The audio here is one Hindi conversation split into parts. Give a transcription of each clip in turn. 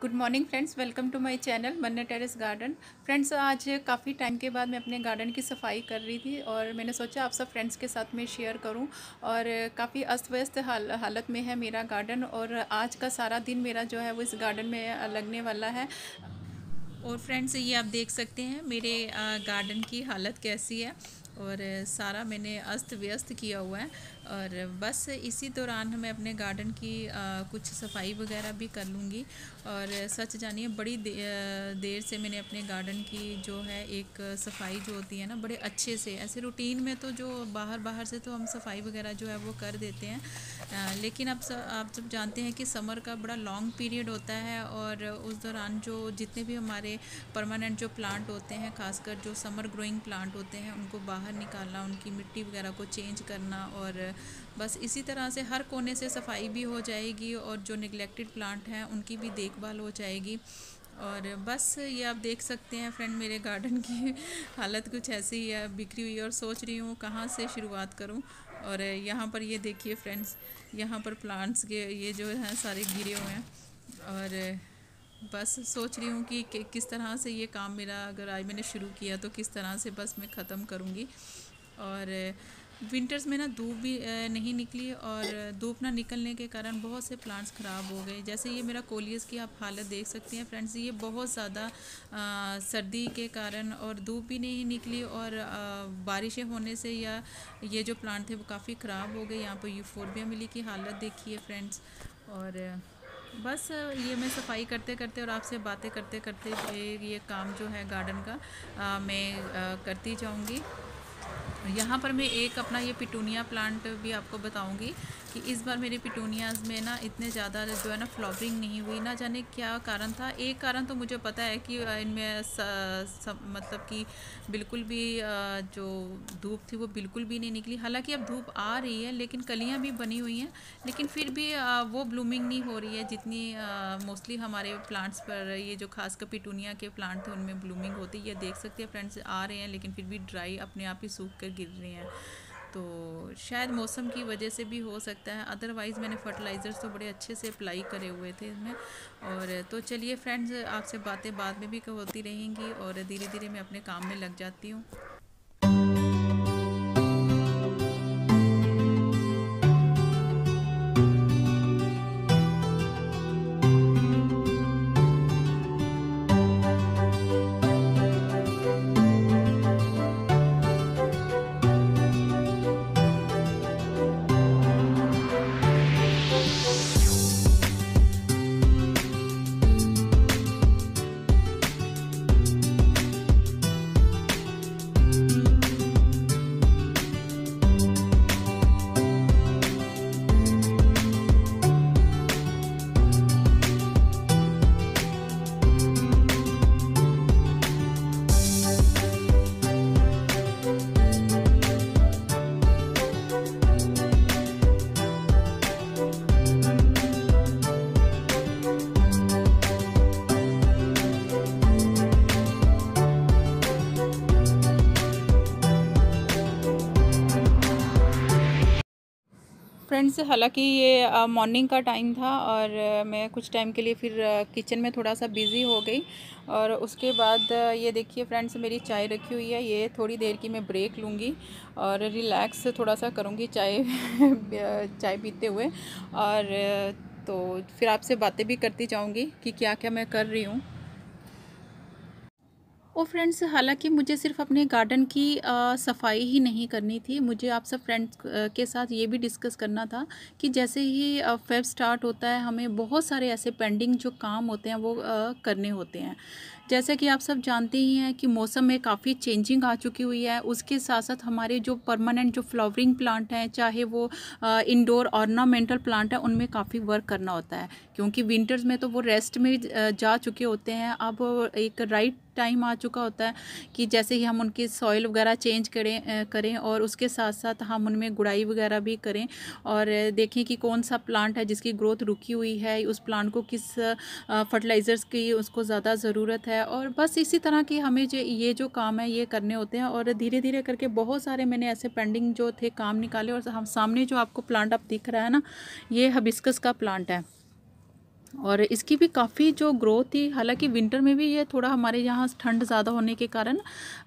Good morning friends welcome to my channel Manna terrace garden friends आज काफ़ी टाइम के बाद मैं अपने गार्डन की सफ़ाई कर रही थी और मैंने सोचा आप सब फ्रेंड्स के साथ में शेयर करूँ और काफ़ी अस्त व्यस्त हाल, हालत में है मेरा गार्डन और आज का सारा दिन मेरा जो है वो इस गार्डन में लगने वाला है। और फ्रेंड्स ये आप देख सकते हैं मेरे गार्डन की हालत कैसी है। और सारा मैंने अस्त व्यस्त किया हुआ है। और बस इसी दौरान मैं अपने गार्डन की आ, कुछ सफ़ाई वगैरह भी कर लूँगी। और सच जानिए बड़ी दे, देर से मैंने अपने गार्डन की जो है एक सफ़ाई जो होती है ना बड़े अच्छे से ऐसे रूटीन में तो जो बाहर बाहर से तो हम सफ़ाई वगैरह जो है वो कर देते हैं। आ, लेकिन अब सब आप सब जानते हैं कि समर का बड़ा लॉन्ग पीरियड होता है और उस दौरान जो जितने भी हमारे परमानेंट जो प्लांट होते हैं खासकर जो समर ग्रोइंग प्लांट होते हैं उनको बाहर निकालना, उनकी मिट्टी वगैरह को चेंज करना और बस इसी तरह से हर कोने से सफ़ाई भी हो जाएगी और जो निगलेक्टेड प्लांट हैं, उनकी भी देखभाल हो जाएगी। और बस ये आप देख सकते हैं फ्रेंड मेरे गार्डन की हालत कुछ ऐसी ही है, बिखरी हुई और सोच रही हूँ कहाँ से शुरुआत करूँ। और यहाँ पर ये देखिए फ्रेंड्स यहाँ पर प्लांट्स के ये जो हैं, सारे गिरे हुए हैं। और बस सोच रही हूँ कि किस तरह से ये काम मेरा अगर आज मैंने शुरू किया तो किस तरह से बस मैं ख़त्म करूँगी। और विंटर्स में ना धूप भी नहीं निकली और धूप ना निकलने के कारण बहुत से प्लांट्स ख़राब हो गए। जैसे ये मेरा कोलियस की आप हालत देख सकते हैं फ्रेंड्स, ये बहुत ज़्यादा सर्दी के कारण और धूप भी नहीं निकली और बारिशें होने से या ये जो प्लांट थे वो काफ़ी ख़राब हो गए। यहाँ पर यूफोरबिया मिली की हालत देखिए फ्रेंड्स और बस ये मैं सफ़ाई करते करते और आपसे बातें करते करते ये काम जो है गार्डन का आ, मैं आ, करती जाऊँगी। यहाँ पर मैं एक अपना ये पिटूनिया प्लांट भी आपको बताऊँगी कि इस बार मेरे पिटूनियाज में ना इतने ज़्यादा जो है ना फ्लावरिंग नहीं हुई। ना जाने क्या कारण था। एक कारण तो मुझे पता है कि इनमें मतलब कि बिल्कुल भी जो धूप थी वो बिल्कुल भी नहीं निकली। हालाँकि अब धूप आ रही है, लेकिन कलियाँ भी बनी हुई हैं, लेकिन फिर भी वो ब्लूमिंग नहीं हो रही है जितनी मोस्टली हमारे प्लांट्स पर ये जो खास कर पिटूनिया के प्लांट थे, उनमें ब्लूमिंग होती है। देख सकते हैं फ्रेंड्स आ रहे हैं, लेकिन फिर भी ड्राई अपने आप ही सूख कर गिर रही हैं। तो शायद मौसम की वजह से भी हो सकता है। अदरवाइज़ मैंने फर्टिलाइज़र्स तो बड़े अच्छे से अप्लाई करे हुए थे इसमें और तो चलिए फ्रेंड्स आपसे बातें बाद में भी होती रहेंगी और धीरे धीरे मैं अपने काम में लग जाती हूँ। फ्रेंड्स हालाँकि ये मॉर्निंग का टाइम था और मैं कुछ टाइम के लिए फिर किचन में थोड़ा सा बिज़ी हो गई और उसके बाद ये देखिए फ्रेंड्स मेरी चाय रखी हुई है, ये थोड़ी देर की मैं ब्रेक लूँगी और रिलैक्स थोड़ा सा करूँगी चाय चाय पीते हुए और तो फिर आपसे बातें भी करती जाऊँगी कि क्या क्या मैं कर रही हूँ। और फ्रेंड्स हालाँकि मुझे सिर्फ़ अपने गार्डन की आ, सफ़ाई ही नहीं करनी थी। मुझे आप सब फ्रेंड्स के साथ ये भी डिस्कस करना था कि जैसे ही फेब स्टार्ट होता है हमें बहुत सारे ऐसे पेंडिंग जो काम होते हैं वो आ, करने होते हैं। जैसे कि आप सब जानते ही हैं कि मौसम में काफ़ी चेंजिंग आ चुकी हुई है। उसके साथ साथ हमारे जो परमानेंट जो फ्लावरिंग प्लांट हैं चाहे वो इंडोर ऑर्नामेंटल प्लांट है उनमें काफ़ी वर्क करना होता है। क्योंकि विंटर्स में तो वो रेस्ट में जा चुके होते हैं। अब एक राइट टाइम आ चुका होता है कि जैसे ही हम उनकी सॉइल वगैरह चेंज करें करें और उसके साथ साथ हम उनमें गुड़ाई वगैरह भी करें और देखें कि कौन सा प्लांट है जिसकी ग्रोथ रुकी हुई है, उस प्लांट को किस फर्टिलाइज़र्स की उसको ज़्यादा ज़रूरत है और बस इसी तरह की हमें जो, ये जो काम है, ये करने होते हैं और धीरे धीरे करके बहुत सारे मैंने ऐसे पेंडिंग जो थे काम निकाले और हम सामने जो आपको प्लांट अब दिख रहा है ना, ये हबिस्कस का प्लांट है। और इसकी भी काफ़ी जो ग्रोथ थी हालाँकि विंटर में भी ये थोड़ा हमारे यहाँ ठंड ज़्यादा होने के कारण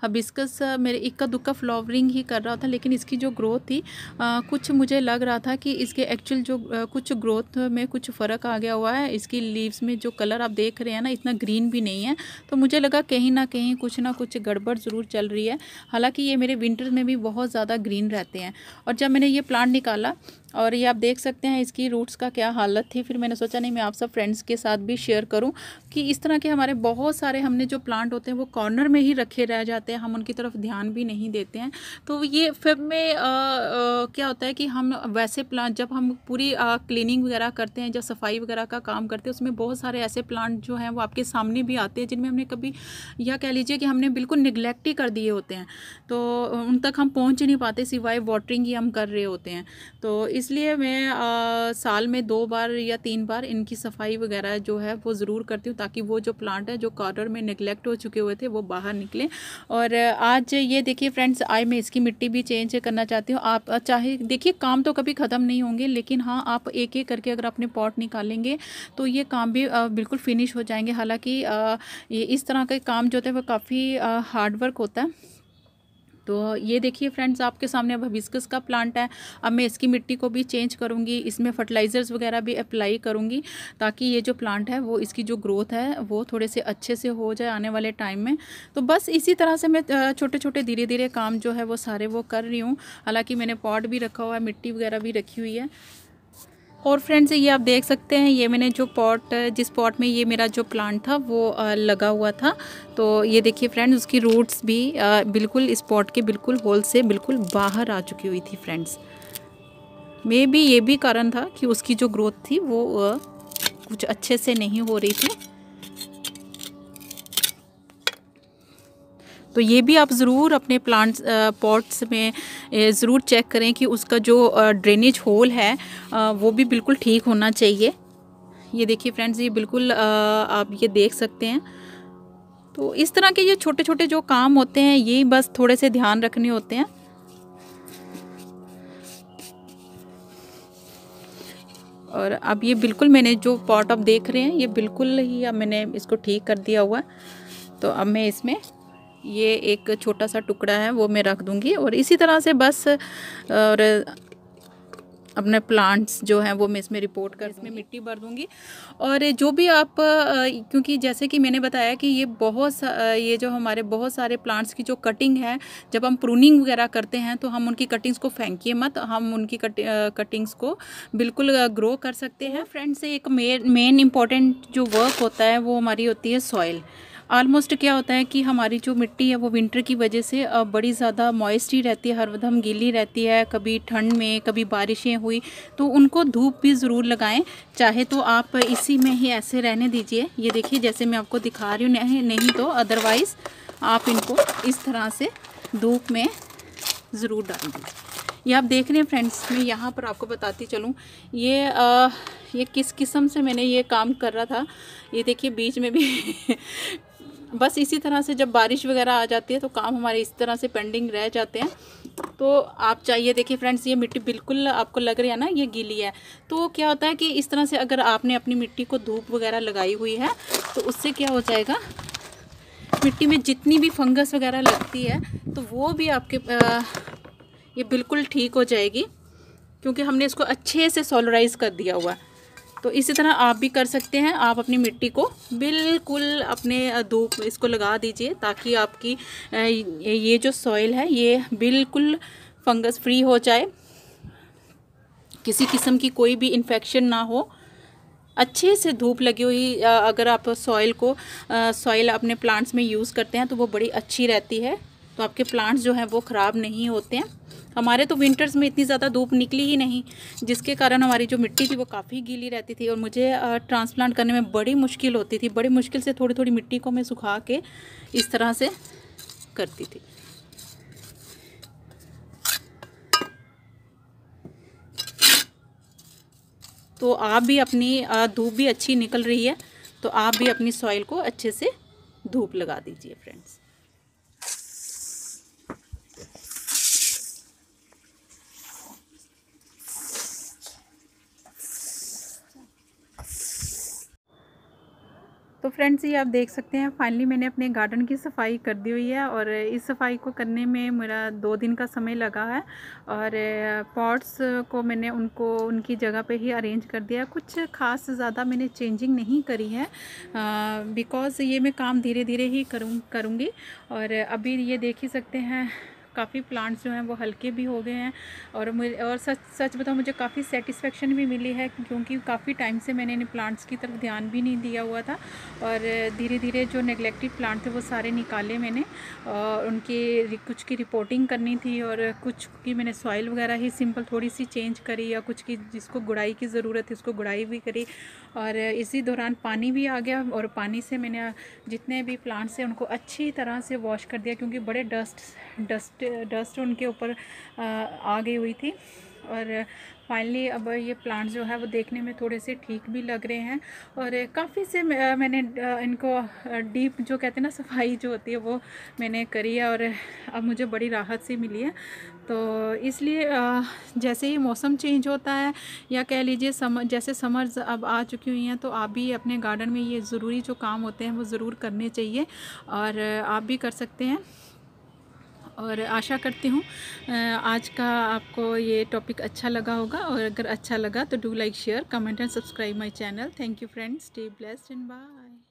हबिस्कस मेरे इक्का दुक्का फ्लावरिंग ही कर रहा था लेकिन इसकी जो ग्रोथ थी आ, कुछ मुझे लग रहा था कि इसके एक्चुअल जो आ, कुछ ग्रोथ में कुछ फ़र्क आ गया हुआ है। इसकी लीव्स में जो कलर आप देख रहे हैं ना इतना ग्रीन भी नहीं है। तो मुझे लगा कहीं ना कहीं कुछ ना कुछ गड़बड़ ज़रूर चल रही है। हालाँकि ये मेरे विंटर में भी बहुत ज़्यादा ग्रीन रहते हैं। और जब मैंने ये प्लांट निकाला और ये आप देख सकते हैं इसकी रूट्स का क्या हालत थी। फिर मैंने सोचा नहीं मैं आप सब फ्रेंड्स के साथ भी शेयर करूँ कि इस तरह के हमारे बहुत सारे हमने जो प्लांट होते हैं वो कॉर्नर में ही रखे रह जाते हैं। हम उनकी तरफ़ ध्यान भी नहीं देते हैं। तो ये फिर में आ, आ, क्या होता है कि हम वैसे प्लांट जब हम पूरी आ, क्लीनिंग वगैरह करते हैं जब सफ़ाई वगैरह का काम करते हैं उसमें बहुत सारे ऐसे प्लांट जो हैं वो आपके सामने भी आते हैं जिनमें हमने कभी या कह लीजिए कि हमने बिल्कुल निगलेक्ट ही कर दिए होते हैं। तो उन तक हम पहुँच ही नहीं पाते सिवाय वाटरिंग ही हम कर रहे होते हैं। तो इसलिए मैं आ, साल में दो बार या तीन बार इनकी सफ़ाई वगैरह जो है वो ज़रूर करती हूँ ताकि वो जो प्लांट है जो कॉर्नर में निगलेक्ट हो चुके हुए थे वो बाहर निकले। और आज ये देखिए फ्रेंड्स आज मैं इसकी मिट्टी भी चेंज करना चाहती हूँ। आप चाहे देखिए काम तो कभी ख़त्म नहीं होंगे लेकिन हाँ आप एक एक करके अगर अपने पॉट निकालेंगे तो ये काम भी बिल्कुल फिनिश हो जाएँगे। हालाँकि ये इस तरह के काम जो होते हैं वो काफ़ी हार्डवर्क होता है। तो ये देखिए फ्रेंड्स आपके सामने अब हिबिस्कस का प्लांट है। अब मैं इसकी मिट्टी को भी चेंज करूँगी, इसमें फर्टिलाइज़र्स वगैरह भी अप्लाई करूँगी ताकि ये जो प्लांट है, वो इसकी जो ग्रोथ है, वो थोड़े से अच्छे से हो जाए आने वाले टाइम में। तो बस इसी तरह से मैं छोटे छोटे धीरे धीरे काम जो है वो सारे वो कर रही हूँ। हालाँकि मैंने पॉट भी रखा हुआ है, मिट्टी वगैरह भी रखी हुई है। और फ्रेंड्स ये आप देख सकते हैं, ये मैंने जो पॉट जिस पॉट में ये मेरा जो प्लांट था, वो लगा हुआ था। तो ये देखिए फ्रेंड्स उसकी रूट्स भी बिल्कुल इस पॉट के बिल्कुल होल से बिल्कुल बाहर आ चुकी हुई थी फ्रेंड्स मे भी ये भी कारण था कि उसकी जो ग्रोथ थी, वो कुछ अच्छे से नहीं हो रही थी। तो ये भी आप ज़रूर अपने प्लांट्स पॉट्स में ज़रूर चेक करें कि उसका जो ड्रेनेज होल है वो भी बिल्कुल ठीक होना चाहिए। ये देखिए फ्रेंड्स, ये बिल्कुल आप ये देख सकते हैं। तो इस तरह के ये छोटे छोटे जो काम होते हैं, ये बस थोड़े से ध्यान रखने होते हैं। और अब ये बिल्कुल मैंने जो पॉट आप देख रहे हैं, ये बिल्कुल ही अब मैंने इसको ठीक कर दिया हुआ है। तो अब मैं इसमें ये एक छोटा सा टुकड़ा है वो मैं रख दूँगी और इसी तरह से बस और अपने प्लांट्स जो हैं वो मैं इसमें रिपोर्ट कर इसमें मिट्टी भर दूँगी। और जो भी आप क्योंकि जैसे कि मैंने बताया कि ये बहुत ये जो हमारे बहुत सारे प्लांट्स की जो कटिंग है जब हम प्रूनिंग वगैरह करते हैं तो हम उनकी कटिंग्स को फेंकिए मत हम उनकी कट, कटिंग्स को बिल्कुल ग्रो कर सकते हैं। फ्रेंड्स एक मेन इंपॉर्टेंट जो वर्क होता है वो हमारी होती है सॉइल ऑलमोस्ट क्या होता है कि हमारी जो मिट्टी है वो विंटर की वजह से बड़ी ज़्यादा मॉइस्टी रहती है हर वदम गीली रहती है कभी ठंड में कभी बारिशें हुई तो उनको धूप भी ज़रूर लगाएँ। चाहे तो आप इसी में ही ऐसे रहने दीजिए। ये देखिए जैसे मैं आपको दिखा रही हूँ नहीं, नहीं तो अदरवाइज़ आप इनको इस तरह से धूप में ज़रूर डाल दीजिए। ये आप देख रहे हैं फ्रेंड्स मैं यहाँ पर आपको बताती चलूँ। ये आ, ये किस किस्म से मैंने ये काम कर रहा था ये देखिए बीच में भी बस इसी तरह से जब बारिश वगैरह आ जाती है तो काम हमारे इस तरह से पेंडिंग रह जाते हैं। तो आप चाहिए देखिए फ्रेंड्स ये मिट्टी बिल्कुल आपको लग रही है ना ये गीली है। तो क्या होता है कि इस तरह से अगर आपने अपनी मिट्टी को धूप वगैरह लगाई हुई है तो उससे क्या हो जाएगा? मिट्टी में जितनी भी फंगस वगैरह लगती है तो वो भी आपके आ, ये बिल्कुल ठीक हो जाएगी क्योंकि हमने इसको अच्छे से सोलराइज़ कर दिया हुआ है। तो इसी तरह आप भी कर सकते हैं। आप अपनी मिट्टी को बिल्कुल अपने धूप इसको लगा दीजिए ताकि आपकी ये जो सॉइल है, ये बिल्कुल फंगस फ्री हो जाए। किसी किस्म की कोई भी इन्फेक्शन ना हो। अच्छे से धूप लगी हुई अगर आप सॉइल को सॉइल अपने प्लांट्स में यूज़ करते हैं तो वो बड़ी अच्छी रहती है। तो आपके प्लांट्स जो हैं वो ख़राब नहीं होते हैं। हमारे तो विंटर्स में इतनी ज़्यादा धूप निकली ही नहीं, जिसके कारण हमारी जो मिट्टी थी वो काफ़ी गीली रहती थी और मुझे ट्रांसप्लांट करने में बड़ी मुश्किल होती थी। बड़ी मुश्किल से थोड़ी थोड़ी मिट्टी को मैं सुखा के इस तरह से करती थी। तो आप भी अपनी धूप भी अच्छी निकल रही है तो आप भी अपनी सॉइल को अच्छे से धूप लगा दीजिए फ्रेंड्स तो फ्रेंड्स, ये आप देख सकते हैं, फाइनली मैंने अपने गार्डन की सफ़ाई कर दी हुई है और इस सफ़ाई को करने में मेरा दो दिन का समय लगा है और पॉट्स को मैंने उनको, उनकी जगह पे ही अरेंज कर दिया कुछ ख़ास ज़्यादा मैंने चेंजिंग नहीं करी है बिकॉज़ ये मैं काम धीरे धीरे ही करूँ, करूँगी और अभी ये देख ही सकते हैं काफ़ी प्लांट्स जो हैं वो हल्के भी हो गए हैं और मुझे, और सच सच बताओ मुझे काफ़ी सेटिस्फेक्शन भी मिली है क्योंकि काफ़ी टाइम से मैंने इन प्लांट्स की तरफ़ ध्यान भी नहीं दिया हुआ था और धीरे धीरे जो नेगलेक्टेड प्लांट थे वो सारे निकाले मैंने और उनकी कुछ की रिपोर्टिंग करनी थी और कुछ की मैंने सॉइल वगैरह ही सिंपल थोड़ी सी चेंज करी या कुछ की जिसको गुड़ाई की ज़रूरत है उसको गुड़ाई भी करी और इसी दौरान पानी भी आ गया और पानी से मैंने जितने भी प्लांट्स हैं, उनको अच्छी तरह से वॉश कर दिया क्योंकि बड़े डस्ट डस्ट डस्ट उनके ऊपर आ गई हुई थी। और फाइनली अब ये प्लांट जो है वो देखने में थोड़े से ठीक भी लग रहे हैं और काफ़ी से मैंने इनको डीप जो कहते हैं ना, सफ़ाई जो होती है वो मैंने करी है और अब मुझे बड़ी राहत सी मिली है। तो इसलिए जैसे ही मौसम चेंज होता है या कह लीजिए समर जैसे समर्स अब आ चुकी हुई हैं तो आप भी अपने गार्डन में ये ज़रूरी जो काम होते हैं वो ज़रूर करने चाहिए और आप भी कर सकते हैं। और आशा करती हूँ आज का आपको ये टॉपिक अच्छा लगा होगा और अगर अच्छा लगा तो do like share comment and subscribe my channel thank you friends stay blessed and bye